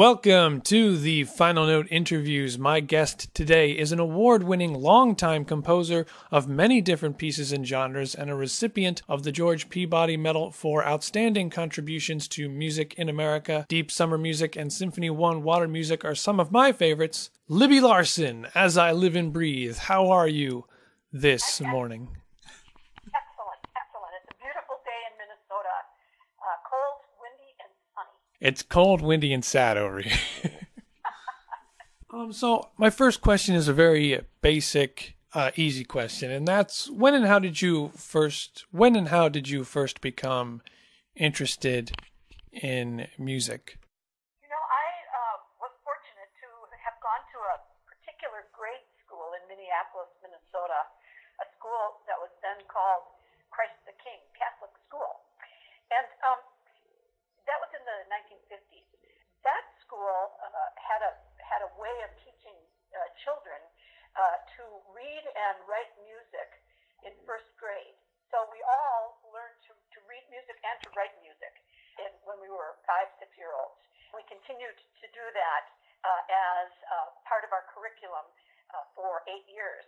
Welcome to the Final Note interviews. My guest today is an award winning longtime composer of many different pieces and genres and a recipient of the George Peabody Medal for outstanding contributions to music in America. Deep Summer Music and Symphony One Water Music are some of my favorites. Libby Larsen, As I Live and Breathe, how are you this morning? It's cold, windy, and sad over here. um, so my first question is a very basic, uh, easy question, and that's when and how did you first? When and how did you first become interested in music? You know, I uh, was fortunate to have gone to a particular grade school in Minneapolis, Minnesota, a school that was then called Christ the King Catholic School, and um, that was in the 1950s. That school uh, had a had a way of teaching uh, children uh, to read and write music in first grade. So we all learned to, to read music and to write music in, when we were five, six year olds. We continued to do that uh, as uh, part of our curriculum uh, for eight years.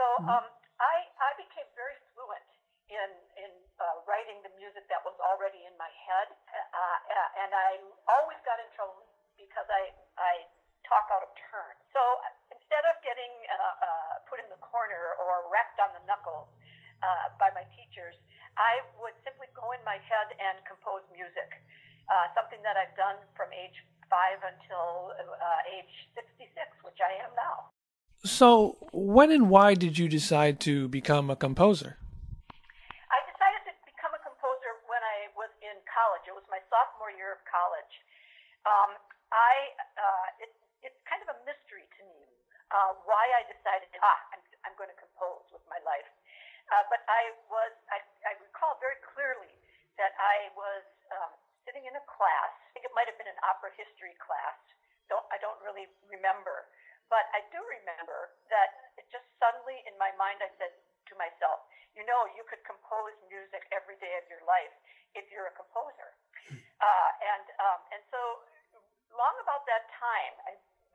So mm-hmm. um, I, I became very fluent in in uh, writing the music that was already in my head, uh, uh, and I always got in trouble because I I talk out of turn. So instead of getting uh, uh, put in the corner or wrapped on the knuckles uh, by my teachers, I would simply go in my head and compose music. Uh, something that I've done from age five until uh, age 66, which I am now. So, when and why did you decide to become a composer? I decided to become a composer when I was in college. It was my sophomore year of college. Um, I uh, it, it's kind of a mystery to me uh, why I decided ah I'm I'm going to compose with my life. Uh, but I was I, I recall very clearly that I was um, sitting in a class. I think it might have been an opera history class. Don't I don't really remember, but I do remember that it just suddenly in my mind I said to myself, you know, you could compose music every day of your life if you're a composer. Uh, and um, and so long about that time,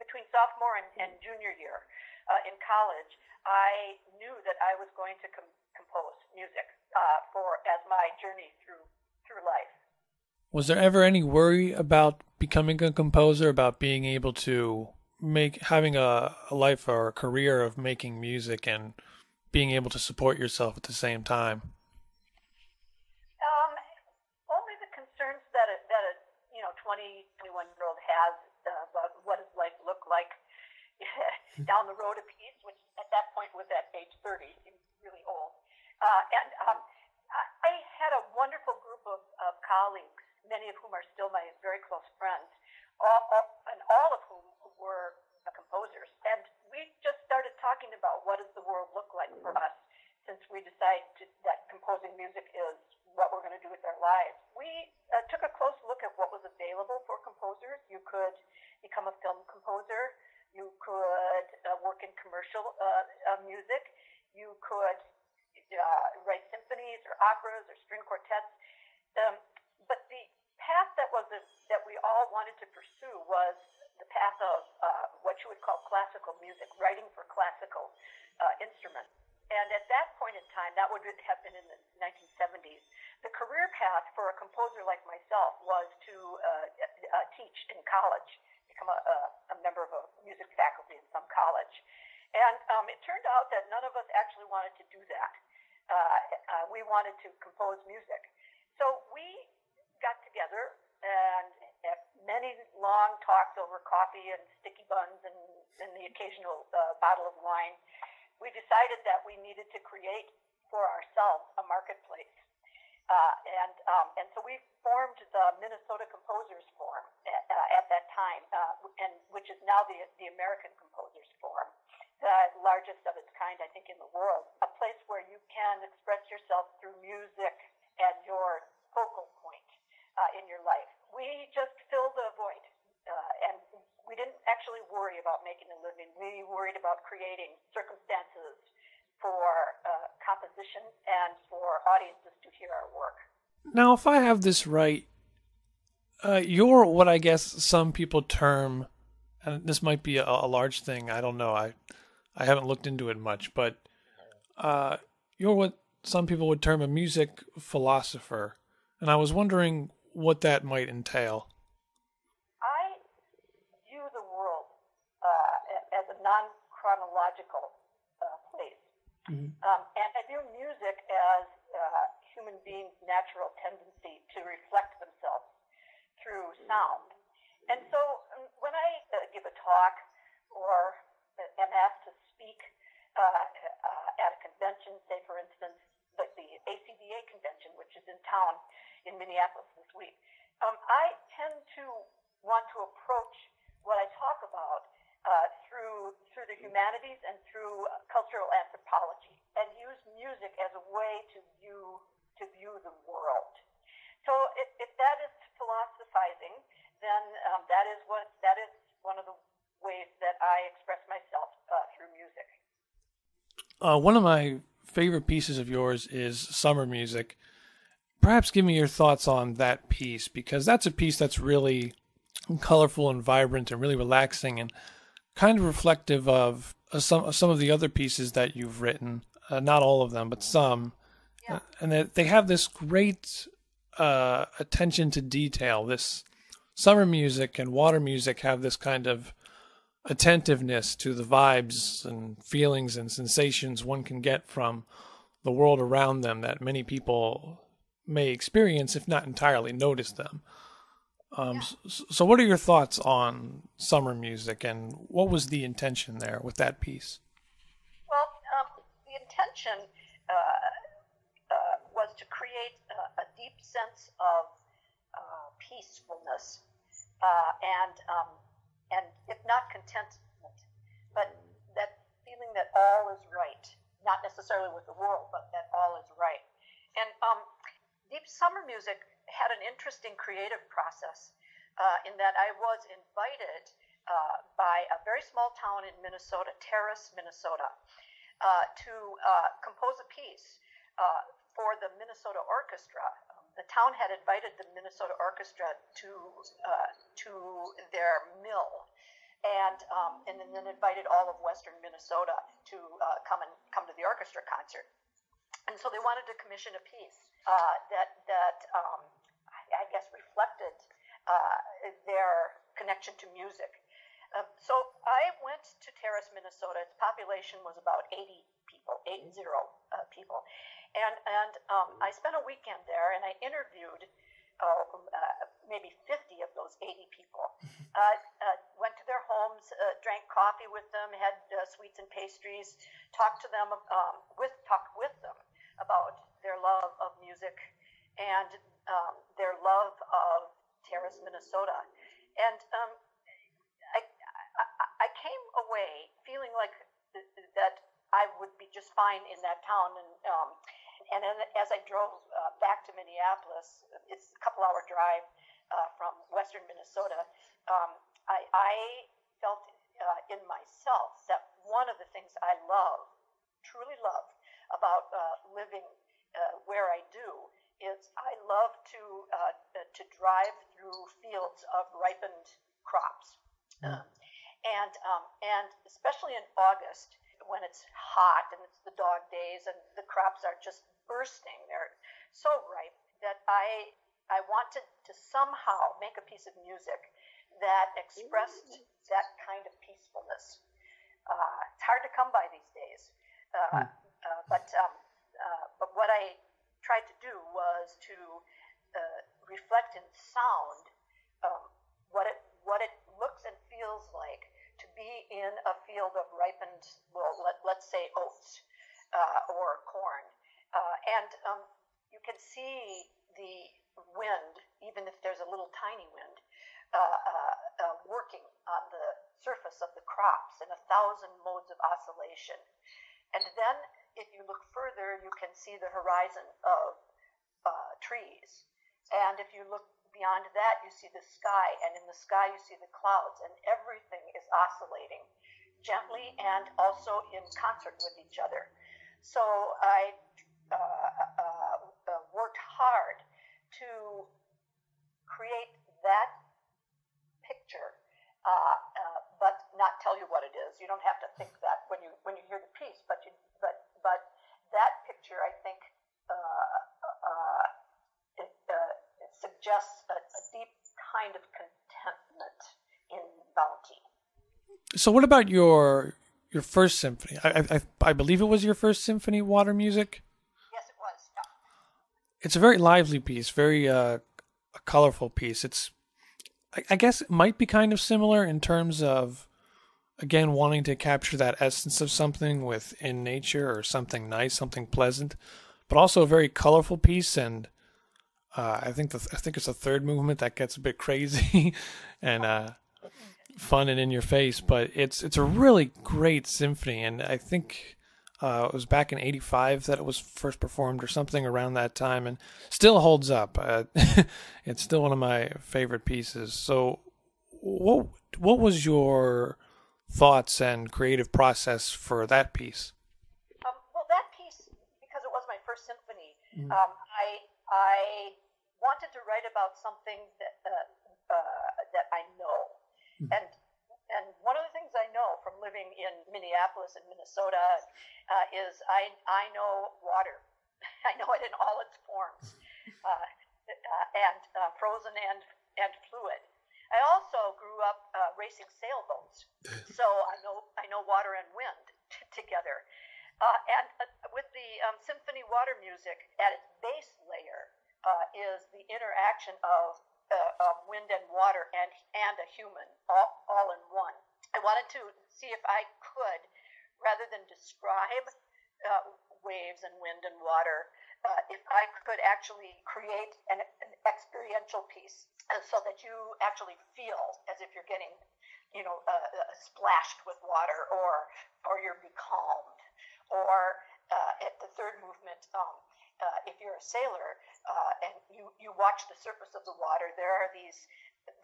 between sophomore and, and junior year uh, in college, I knew that I was going to com- compose music uh, for as my journey through through life. Was there ever any worry about becoming a composer, about being able to make having a, a life or a career of making music and being able to support yourself at the same time? has uh, about what does life look like down the road a piece, which at that point was at age 30, seems really old. Uh, and um, I had a wonderful group of, of colleagues, many of whom are still my very close friends, all, all, and all of whom were composers. And we just started talking about what does the world look like for us since we decided to, that composing music is what we're going to do with our lives. We uh, took a close look at what was available for composers. You could become a film composer. You could uh, work in commercial uh, uh music. You could uh, write symphonies or operas or string quartets. Um, but the path that was a, that we all wanted to pursue was the path of uh, what you would call classical music, writing for classical instruments. And at that point in time, that would have been in the 1970s, the career path for a composer like myself was to uh, uh, teach in college, become a, a, a, member of a music faculty in some college. And um, it turned out that none of us actually wanted to do that. Uh, uh we wanted to compose music. So we got together and many long talks over coffee and sticky buns and, and the occasional uh, bottle of wine we decided that we needed to create for ourselves a marketplace. Uh, and um, and so we formed the Minnesota Composers Forum at, uh, at that time, uh, and which is now the the American Composers Forum, the largest of its kind, I think, in the world. A place where you can express yourself through music as your focal point uh, in your life. We just filled a void, we didn't actually worry about making a living. We worried about creating circumstances for uh, composition and for audiences to hear our work. Now, if I have this right, uh, you're what I guess some people term, and this might be a, a, large thing. I don't know. I I haven't looked into it much, but uh, you're what some people would term a music philosopher, and I was wondering what that might entail. I view the world uh, as a non-chronological uh, place, mm-hmm. um, and I view music as uh, human beings' natural tendency to reflect themselves through sound. And so um, when I uh, give a talk or uh, am asked to speak uh, uh, at a convention, say for instance, the, the ACDA convention, which is in town in Minneapolis this week, um, I tend to want to approach what I talk about uh, through through the humanities and through cultural anthropology, and use music as a way to view to view the world. So if, if that is philosophizing, then um, that is what that is one of the ways that I express myself uh, through music. Uh, one of my favorite pieces of yours is summer music. Perhaps give me your thoughts on that piece because that's a piece that's really colorful and vibrant and really relaxing and kind of reflective of uh, some some of the other pieces that you've written. Uh, not all of them, but some. Yeah. and they, they have this great uh, attention to detail. This summer music and water music have this kind of attentiveness to the vibes and feelings and sensations one can get from the world around them that many people may experience, if not entirely notice them. Um, yeah. so, so, what are your thoughts on summer music, and what was the intention there with that piece? Well, um, the intention uh, uh, was to create a, a deep sense of uh, peacefulness uh, and um, and if not contentment, but that feeling that all is right, not necessarily with the world, but that all is right. And um, deep summer music had an interesting creative process uh, in that I was invited uh, by a very small town in Minnesota, Terrace, Minnesota, uh, to compose a piece for the Minnesota Orchestra. Um, the town had invited the Minnesota Orchestra to uh, to their mill, and um, and then invited all of Western Minnesota to uh, come and come to the orchestra concert. And so they wanted to commission a piece uh, that that um, I, I, guess reflected uh, their connection to music. Uh, so I went to Terrace, Minnesota. Its population was about 80 people, 80 uh, people, and and um, I spent a weekend there, and I interviewed uh, uh, maybe 50 of those 80 people. Uh, uh, went to their homes, uh, drank coffee with them, had uh, sweets and pastries, talked to them um, with talked with them about their love of music and um, their love of Terrace, Minnesota, and um, I, I, I came away feeling like that I would be just fine in that town. And um, and then as I drove uh, back to Minneapolis, it's a couple hour drive uh, from western Minnesota, um, I, I, felt uh, in myself that one of the things I love, truly love, about uh, living uh, where I do is I love to uh, to drive through fields of ripened crops, mm. and um, and especially in August when it's hot and it's the dog days and the crops are just bursting. They're so ripe that I I wanted to somehow make a piece of music that expressed that kind of peacefulness. Uh, it's hard to come by these days, uh, hmm. uh, but um, uh, but what I tried to do was to uh, reflect in sound um, what it what it looks and feels like to be in a field of ripened, well, let, let's say oats uh, or corn, uh, and um, you can see the wind, even if there's a little tiny wind, uh, working on the surface of the crops in a thousand modes of oscillation. And then, if you look further, you can see the horizon of uh, trees. And if you look beyond that, you see the sky. And in the sky, you see the clouds. And everything is oscillating gently and also in concert with each other. So I uh, uh, uh worked hard to create that picture uh, uh, but not tell you what it is. You don't have to think that when you when you hear the piece, but you suggests a, a deep kind of contentment in bounty. So, what about your your first symphony? I, I, I believe it was your first symphony, Water Music. Yes, it was. Yeah. It's a very lively piece, very uh, a colorful piece. It's, I, I guess, it might be kind of similar in terms of, again, wanting to capture that essence of something within nature or something nice, something pleasant, but also a very colorful piece. And uh, I think the I think it's the third movement that gets a bit crazy, and. Uh, fun and in your face, but it's it's a really great symphony, and I think uh, it was back in '85 that it was first performed or something around that time, and still holds up. Uh, it's still one of my favorite pieces. So, what what was your thoughts and creative process for that piece? Um, well, that piece, because it was my first symphony, mm-hmm. um, I I wanted to write about something that uh, uh that I know Mm-hmm. And and one of the things I know from living in Minneapolis and Minnesota uh, is I I know water. I know it in all its forms, uh, uh, and uh, frozen and and fluid. I also grew up uh, racing sailboats, so I know I know water and wind t- together. Uh, and with the um, symphony water music at its base layer is the interaction of uh, um, wind and water and and a human all, all in one. I wanted to see if I could, rather than describe uh, waves and wind and water, uh, if I could actually create an, an experiential piece, so that you actually feel as if you're getting, you know, uh, uh, splashed with water, or or you're becalmed, or uh, at the third movement. Um, uh, if you're a sailor uh, and you, you watch the surface of the water, there are these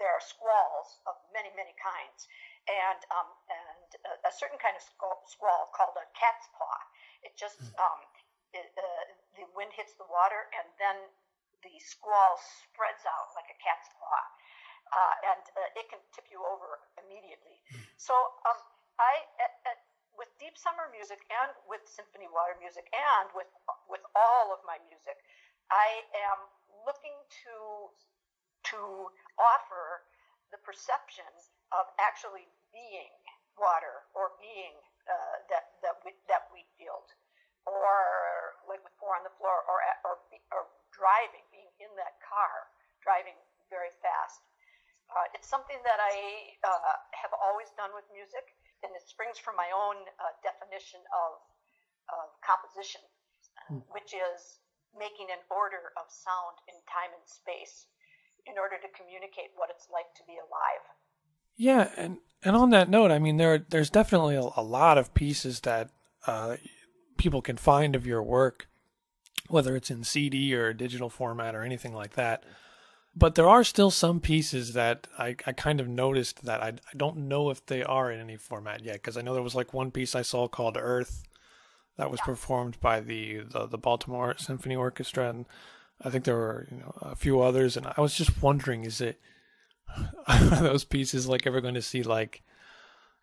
there are squalls of many many kinds, and um, and a, a, certain kind of squall, squall called a cat's paw. It just hmm. um, it, uh, the wind hits the water and then the squall spreads out like a cat's paw, uh, and uh, it can tip you over immediately. Hmm. So um, I at, at with deep summer music and with symphony water music and with with all of my music, I am looking to to offer the perception of actually being water or being uh, that that that wheat field, or like with four on the floor, or or or driving, being in that car, driving very fast. Uh, it's something that I uh, have always done with music and it springs from my own uh, definition of, of composition, mm. which is making an order of sound in time and space in order to communicate what it's like to be alive. Yeah, and and on that note, I mean there there's definitely a, a lot of pieces that uh, people can find of your work, whether it's in CD or digital format or anything like that but there are still some pieces that I, I kind of noticed that I, I don't know if they are in any format yet because I know there was like one piece I saw called Earth that was performed by the, the, the Baltimore Symphony Orchestra and I think there were you know a few others and I was just wondering is it are those pieces like ever going to see like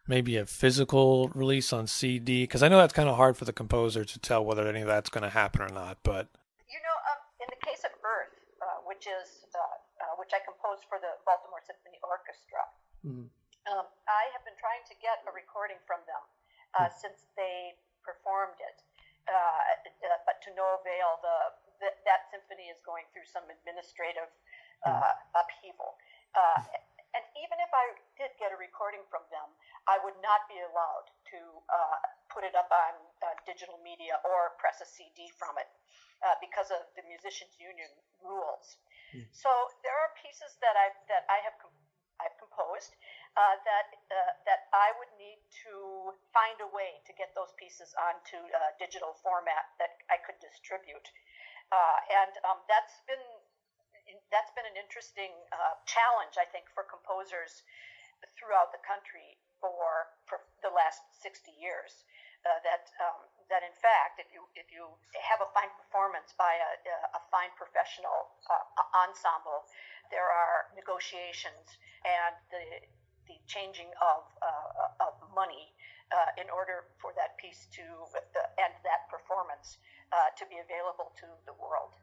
maybe a physical release on CD because I know that's kind of hard for the composer to tell whether any of that's going to happen or not but you know um, in the case of Earth uh, which is uh, which I composed for the Baltimore Symphony Orchestra. Mm-hmm. Um, I have been trying to get a recording from them uh, mm-hmm. since they performed it, uh, but to no avail. The, the, that symphony is going through some administrative mm-hmm. upheaval. and even if I did get a recording from them, I would not be allowed to put it up on digital media or press a CD from it. Uh, because of the musicians union rules. Mm. So there are pieces that I that I have I've composed uh, that uh, that I would need to find a way to get those pieces onto uh, digital format that I could distribute, uh, and um, that's been that's been an interesting uh, challenge I think for composers throughout the country for for the last 60 years. That um, that in fact, if you if you have a fine performance by a, a fine professional uh, ensemble, there are negotiations and the the changing of uh, of money uh, in order for that piece to and that performance uh, to be available to the world.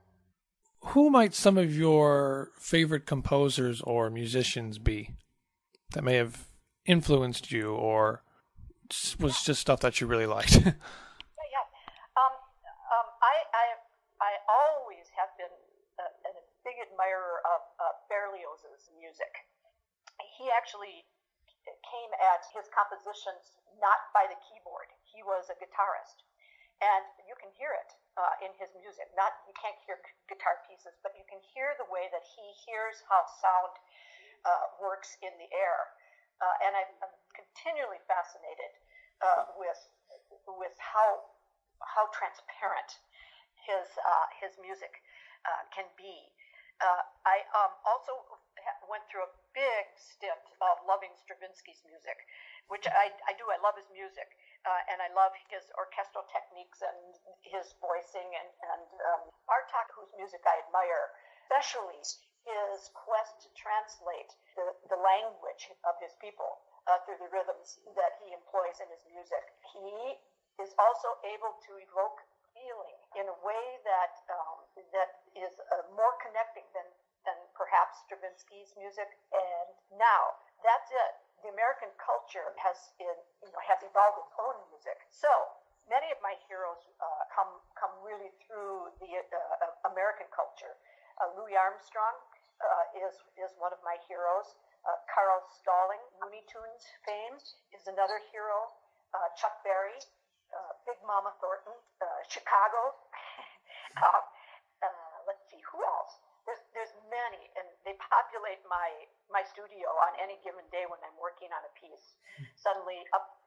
Who might some of your favorite composers or musicians be that may have influenced you or was just stuff that you really liked? yeah, yeah. Um, um, I, I, I always have been a, a big admirer of uh, Berlioz's music. He actually came at his compositions not by the keyboard. He was a guitarist, and you can hear it uh, in his music. Not you can't hear guitar pieces, but you can hear the way that he hears how sound uh, works in the air. Uh, and I'm, I'm, continually fascinated uh, with with how how transparent his uh, his music uh, can be. I um, also went through a big stint of loving Stravinsky's music, which I, I do. I love his music, uh, and I love his orchestral techniques and his voicing. And, and um, Bartok, whose music I admire, especially his quest to translate the, the language of his people uh, through the rhythms that he employs in his music. He is also able to evoke feeling in a way that um, that is uh, more than perhaps Stravinsky's music. And now that's it. The American culture has in, you know, has evolved its own music. So many of my heroes uh, come come really through the uh, American culture. Uh, Louis Armstrong uh, is is one of my heroes. Uh, Carl Stalling, Looney Tunes fame, is another hero. Uh, Chuck Berry, Big Mama Thornton, Chicago. let's see who else there's there's many, and they populate my my studio on any given day when I'm working on a piece. Suddenly, up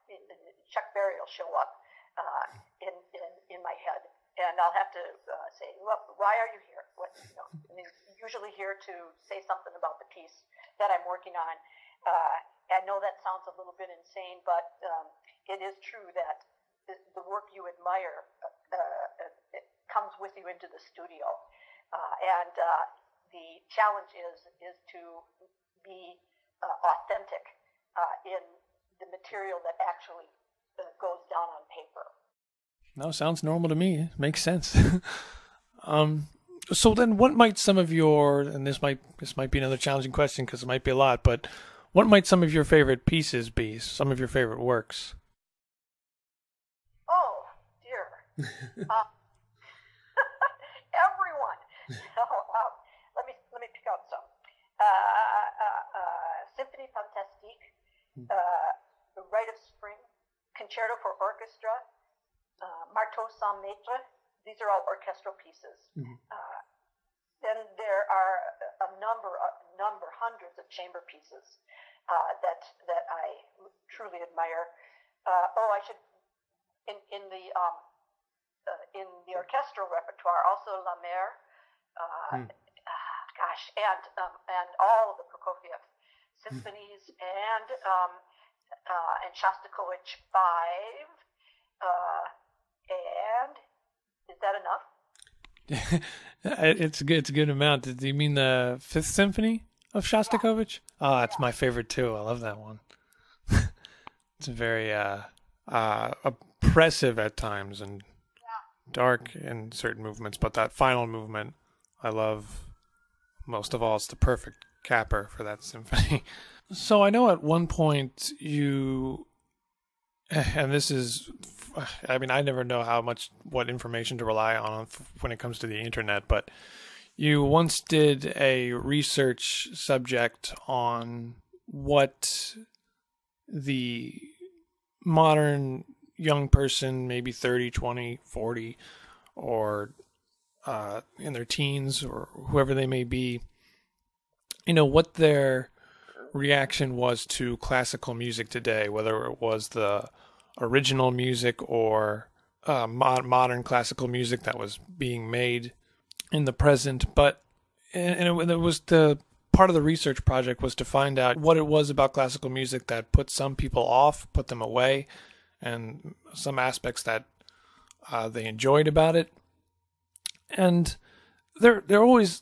Chuck Berry will show up uh, in, in in my head, and I'll have to uh, say, well, why are you here? What, you know, I mean, usually here to say something about the piece that I'm working on. Uh, I know that sounds a little bit insane, but um, it is true that the, the work you admire uh, uh, comes with you into the studio. Uh, and uh, the challenge is is to be uh, authentic in the material that actually goes down on paper. No, sounds normal to me. It Makes sense. um, so then, what might some of your and this might this might be another challenging question because it might be a lot, but what might some of your favorite pieces be? Some of your favorite works? Oh dear. uh, so um, let me let me pick out some. Uh, uh, uh, Symphonie Fantastique, hmm. uh, The Rite of Spring, Concerto for Orchestra, uh, Marteau sans Maître. These are all orchestral pieces. Mm-hmm. Uh, then there are a number, a number, hundreds of chamber pieces that that I truly admire. oh, I should in in the um, in the orchestral repertoire also La Mer uh, hmm. gosh, and um, and all of the Prokofiev symphonies hmm. and um, uh, and Shostakovich five, uh, and is that enough? it's good. It's a good amount. Do you mean the Fifth Symphony of Shostakovich? Yeah. Oh, that's yeah. my favorite too. I love that one. it's very uh, uh, oppressive at times and yeah. dark in certain movements, but that final movement I love most of all, it's the perfect capper for that symphony. so I know at one point you, and this is, I mean, I never know how much, what information to rely on when it comes to the internet, but you once did a research subject on what the modern young person, maybe 30, 20, 40, or uh, in their teens or whoever they may be, you know, what their reaction was to classical music today, whether it was the original music or uh, modern classical music that was being made in the present. But and it, it was the part of the research project was to find out what it was about classical music that put some people off, put them away, and some aspects that uh, they enjoyed about it and they're they're always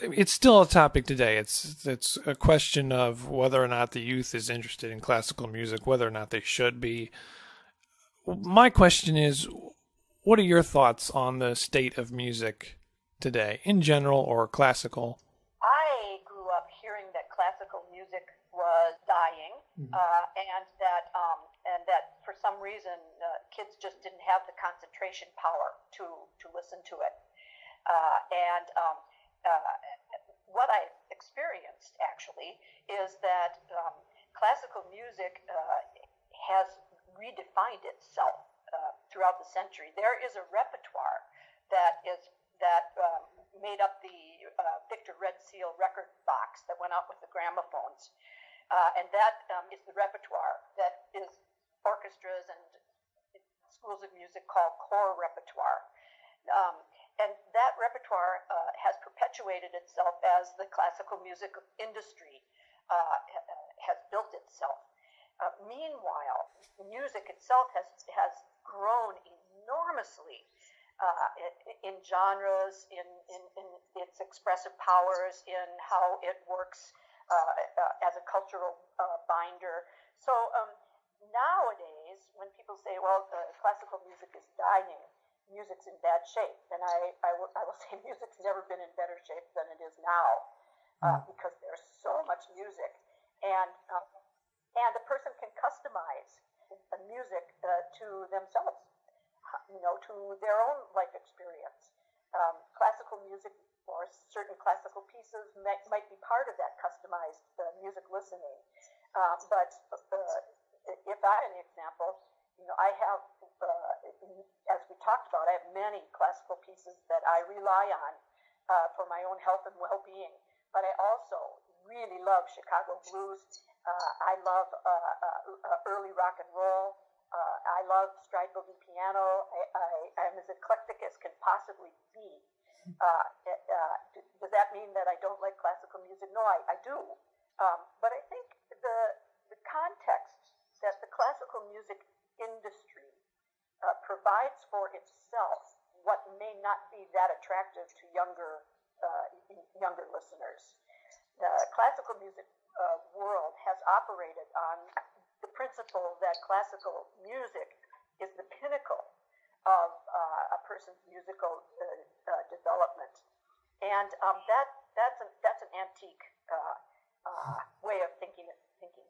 it's still a topic today. It's it's a question of whether or not the youth is interested in classical music, whether or not they should be. My question is, what are your thoughts on the state of music today, in general or classical? I grew up hearing that classical music was dying, mm-hmm. uh, and that um, and that for some reason uh, kids just didn't have the concentration power to to listen to it, uh, and um, uh, what I experienced actually is that um, classical music uh, has redefined itself uh, throughout the century. There is a repertoire that is that um, made up the uh, Victor Red Seal record box that went out with the gramophones, uh, and that um, is the repertoire that is orchestras and schools of music call core repertoire. Um, and that repertoire uh, has perpetuated itself as the classical music industry uh, has built itself. Uh, meanwhile, music itself has has grown enormously uh, in genres, in, in, in, its expressive powers, in how it works uh, uh, as a cultural binder. So um, nowadays, when people say, "Well, classical music is dying," music's in bad shape. And I, I, w- I will say music's never been in better shape than it is now uh, mm. because there's so much music. And, um, and a person can customize the music uh, to themselves, you know, to their own life experience. Um, classical music or certain classical pieces might, might be part of that customized uh, music listening. Uh, but uh, if I an example, you know, I have uh, as we talked about, I have many classical pieces that I rely on uh, for my own health and well-being. But I also really love Chicago blues. Uh, I love uh, uh, uh, early rock and roll. I love stride boogie piano. I, am as eclectic as can possibly be. does that mean that I don't like classical music? No, I, I do. Um, but I think the the context that the classical music industry uh, provides for itself what may not be that attractive to younger uh, younger listeners. The classical music uh, world has operated on the principle that classical music is the pinnacle of uh, a person's musical uh, uh, development, and um, that that's an that's an antique way of thinking. Thinking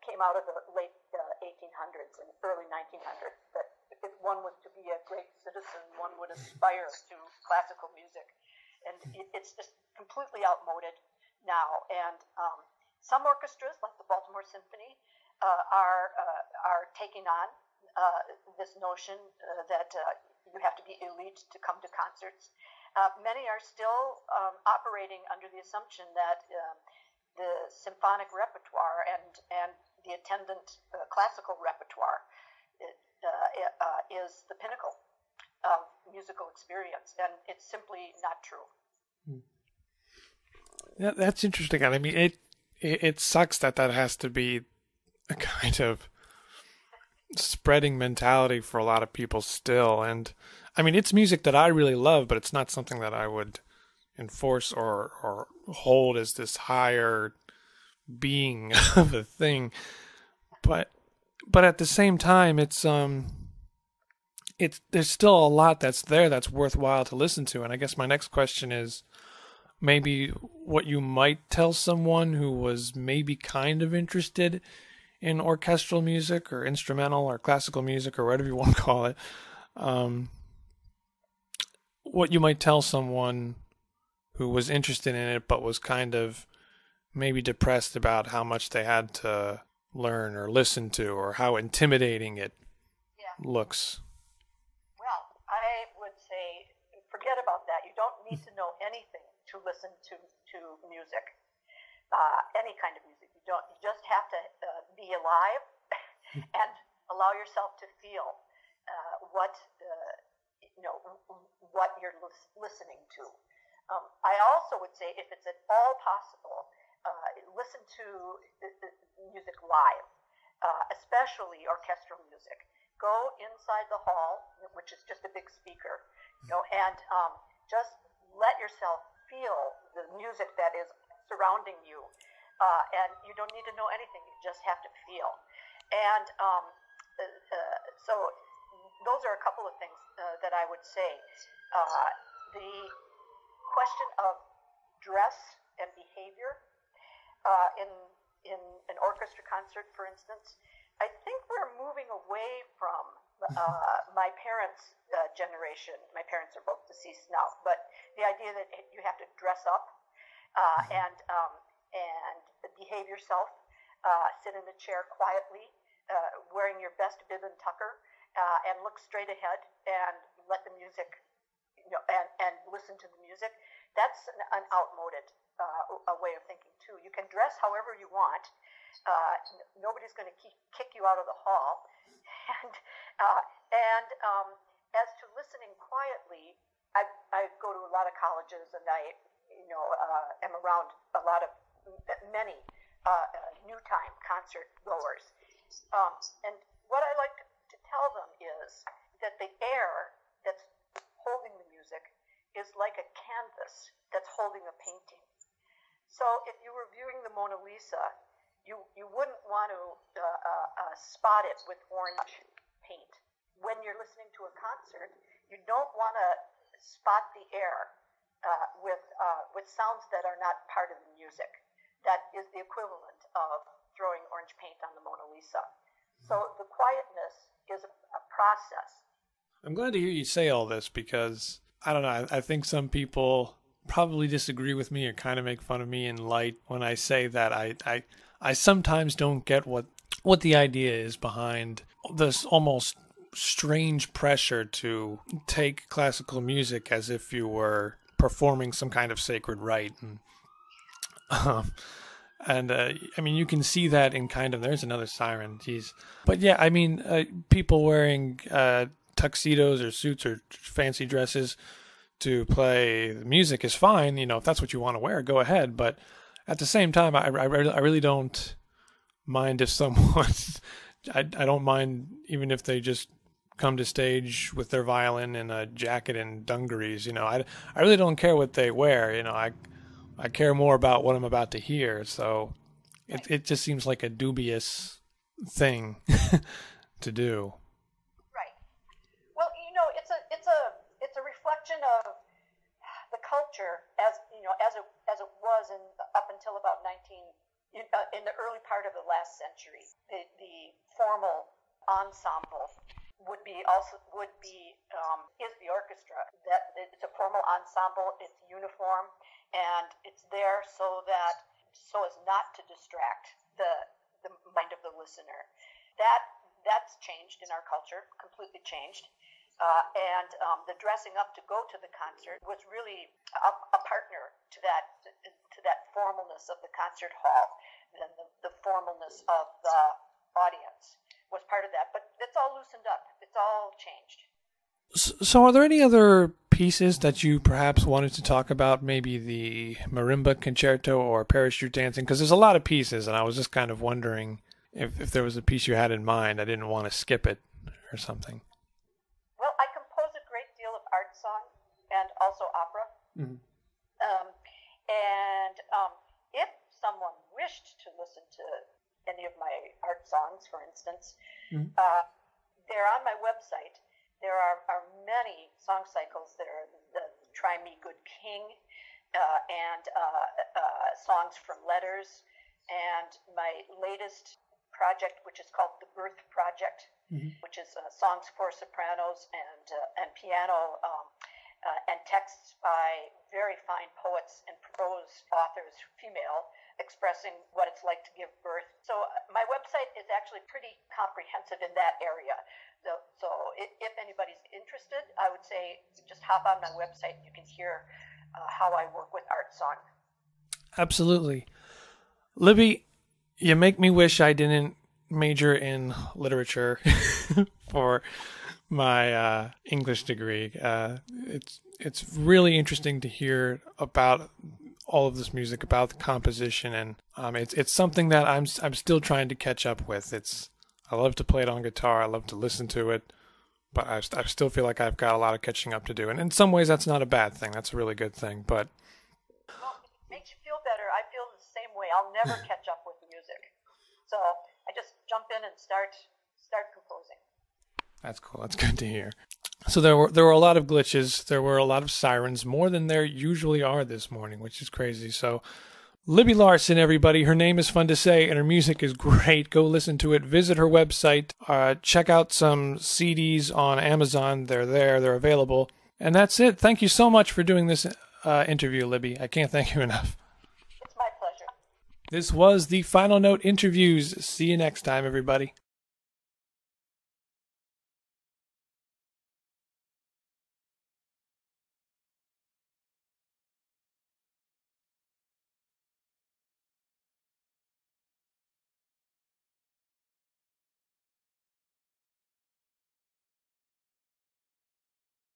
came out of the late 1800s and early 1900s. That if one was to be a great citizen, one would aspire to classical music. And it, it's just completely outmoded now. And um, some orchestras, like the Baltimore Symphony, uh, are uh, are taking on uh, this notion uh, that uh, you have to be elite to come to concerts. Uh, many are still um, operating under the assumption that um, the symphonic repertoire and and the attendant classical repertoire is the pinnacle of musical experience, and it's simply not true. Hmm. Yeah, that's interesting. I mean, it, it it sucks that that has to be a kind of spreading mentality for a lot of people still. And I mean, it's music that I really love, but it's not something that I would enforce or or hold as this higher being of a thing. But but at the same time, it's um, it's there's still a lot that's there that's worthwhile to listen to. And I guess my next question is maybe what you might tell someone who was maybe kind of interested in orchestral music or instrumental or classical music or whatever you want to call it. Um, what you might tell someone who was interested in it but was kind of maybe depressed about how much they had to learn or listen to or how intimidating it yeah. looks? Well, I would say forget about that. You don't need to know anything to listen to, to music, uh, any kind of music. You don't. You just have to uh, be alive and allow yourself to feel uh, what uh, you know what you're listening to. Um, I also would say, if it's at all possible, uh, listen to music live, uh, especially orchestral music. Go inside the hall, which is just a big speaker, you know, and um, just let yourself feel the music that is surrounding you. Uh, and you don't need to know anything, you just have to feel. And um, uh, uh so those are a couple of things uh, that I would say. The question of dress and behavior uh, in in an orchestra concert, for instance, I think we're moving away from uh, my parents' uh, generation. My parents are both deceased now, but the idea that you have to dress up uh, mm-hmm. and um, and behave yourself, uh, sit in a chair quietly, uh, wearing your best bib and tucker, uh, and look straight ahead and let the music, you know, and, and listen to the music. That's an, an outmoded uh, a way of thinking too. You can dress however you want. Uh, nobody's going to kick you out of the hall. And uh, and um, as to listening quietly, I, I go to a lot of colleges and I you know uh, am around a lot of many uh, uh, new time concert goers. Um, and what I like to tell them is that the air that's holding the music is like a canvas that's holding a painting. So if you were viewing the Mona Lisa, you, you wouldn't want to uh, uh, uh, spot it with orange paint. When you're listening to a concert, you don't want to spot the air uh, with, uh, with sounds that are not part of the music. That is the equivalent of throwing orange paint on the Mona Lisa. So the quietness is a, a process. I'm glad to hear you say all this because I don't know. I, I think some people probably disagree with me or kind of make fun of me in light when I say that I, I I sometimes don't get what what the idea is behind this almost strange pressure to take classical music as if you were performing some kind of sacred rite and um, and uh, I mean you can see that in kind of there's another siren, jeez. But yeah, I mean uh, people wearing uh, tuxedos or suits or fancy dresses to play music is fine. You know, if that's what you want to wear, go ahead. But at the same time, I I, I really don't mind if someone I I don't mind even if they just come to stage with their violin and a jacket and dungarees. You know, I I really don't care what they wear. You know, I I care more about what I'm about to hear. So it it just seems like a dubious thing to do. Right. Well, you know, it's a it's a it's a reflection of the culture as you know as it as it was in up until about 19 in, uh, in the early part of the last century. The the formal ensemble would be also would be um, is the orchestra that it's a formal ensemble it's uniform and it's there so that so as not to distract the the mind of the listener. That that's changed in our culture, completely changed. Uh, and um, the dressing up to go to the concert was really a, a, partner to that to that formalness of the concert hall and the, the formalness of the audience was part of that. But it's all loosened up. It's all changed. So, are there any other pieces that you perhaps wanted to talk about? Maybe the marimba concerto or parachute dancing? Because there's a lot of pieces, and I was just kind of wondering if, if there was a piece you had in mind. I didn't want to skip it or something. Well, I compose a great deal of art song and also opera. Mm-hmm. Um, and um, if someone wished to listen to any of my art songs, for instance, mm-hmm. uh, they're on my website there are, are many song cycles that are the Try Me Good King uh, and uh, uh, songs from letters. And my latest project, which is called the Birth Project, mm-hmm. which is uh, songs for sopranos and, uh, and piano. Um, uh, and texts by very fine poets and prose authors, female, expressing what it's like to give birth. So uh, my website is actually pretty comprehensive in that area. So, so if anybody's interested, I would say just hop on my website. and You can hear uh, how I work with art song. Absolutely. Libby, you make me wish I didn't major in literature for my uh, English degree. Uh, it's it's really interesting to hear about all of this music, about the composition, and um, it's it's something that I'm I'm still trying to catch up with. It's I love to play it on guitar. I love to listen to it, but I, I still feel like I've got a lot of catching up to do. And in some ways, that's not a bad thing. That's a really good thing. But well, makes you feel better. I feel the same way. I'll never catch up with the music, so I just jump in and start start composing. That's cool. That's good to hear. So there were there were a lot of glitches. There were a lot of sirens, more than there usually are this morning, which is crazy. So Libby Larsen, everybody. Her name is fun to say, and her music is great. Go listen to it. Visit her website. Uh, check out some CDs on Amazon. They're there. They're available. And that's it. Thank you so much for doing this uh, interview, Libby. I can't thank you enough. It's my pleasure. This was the Final Note interviews. See you next time, everybody.